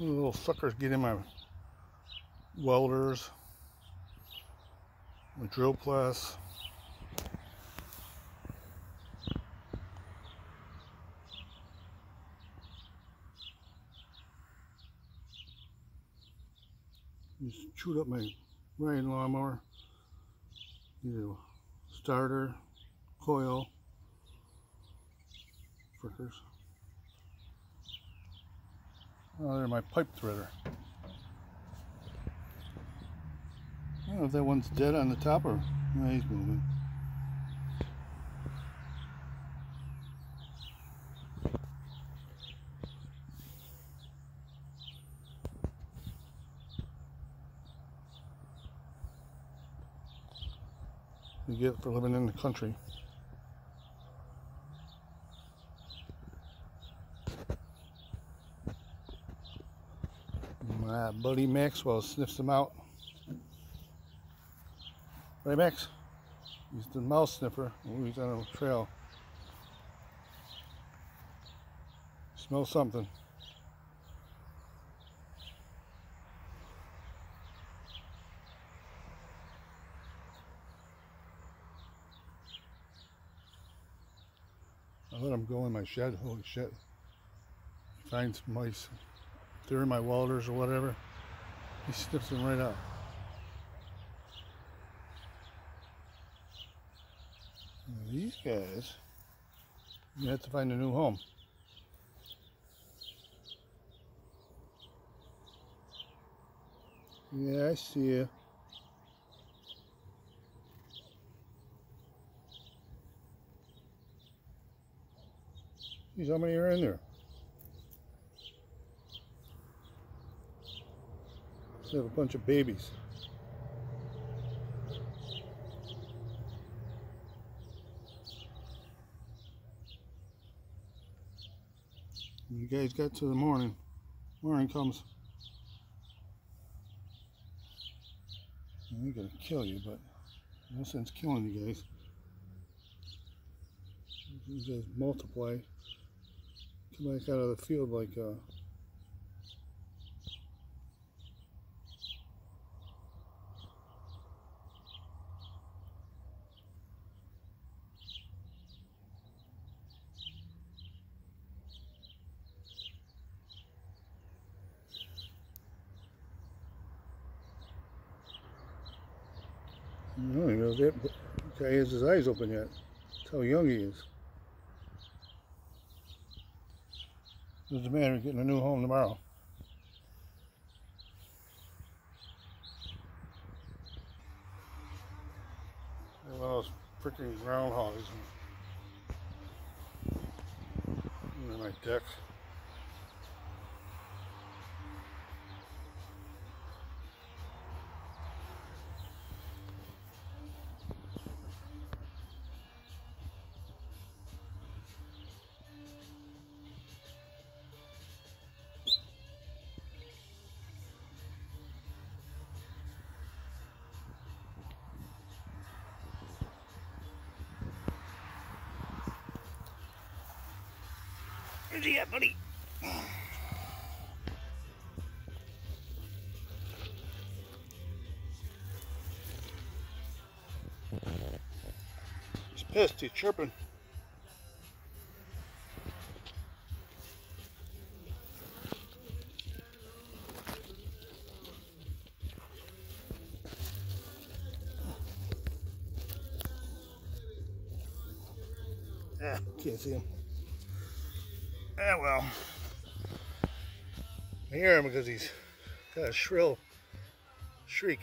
little suckers get in my welders, my drill press. Just chewed up my riding lawnmower. Need a starter, coil, frickers. Oh, there's my pipe threader. I don't know if that one's dead on the top or no, he's moving. You get for living in the country. My buddy Maxwell sniffs them out. Right, Max? He's the mouse sniffer. Ooh, he's on a trail. Smell something. I let him go in my shed. Holy shit. Finds mice. They're in my welders or whatever, he sniffs them right out. These guys, you have to find a new home. Yeah, I see you. Geez, how many are in there? Let's have a bunch of babies. You guys got to the morning. Morning comes. I ain't gonna kill you, but no sense killing you guys. You guys multiply. Come back out of the field like uh I don't even know if that guy has his eyes open yet. That's how young he is. What's the matter? Getting a new home tomorrow. One of those freaking groundhogs in my deck. He buddy? He's pissed, he's chirping. Ah, can't see him. Ah, well. I hear him because he's got a shrill shriek.